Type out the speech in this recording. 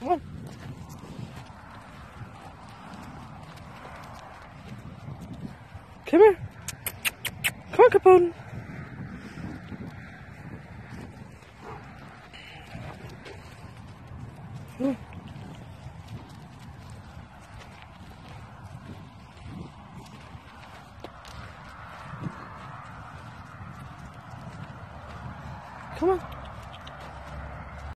Come on. Come here. Come on, Capone. Come on.